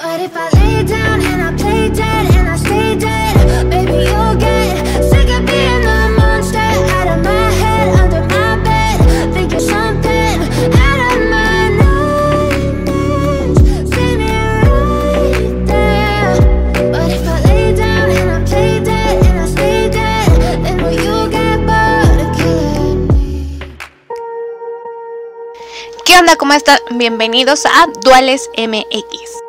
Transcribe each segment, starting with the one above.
But if I lay down and I play dead and I dead? ¿Qué onda? ¿Cómo están? Bienvenidos a Duales MX.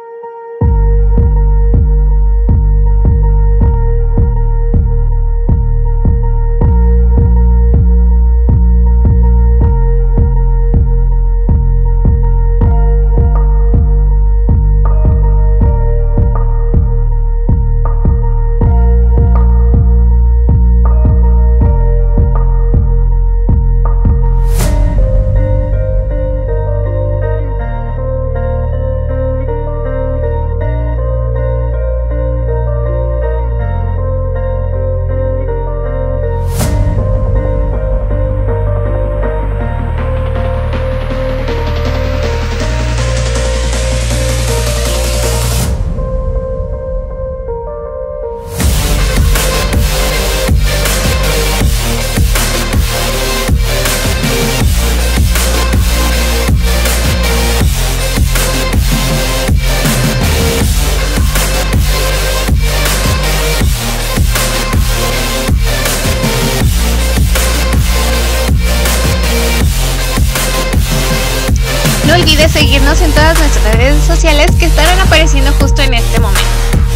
Olvides seguirnos en todas nuestras redes sociales que estarán apareciendo justo en este momento.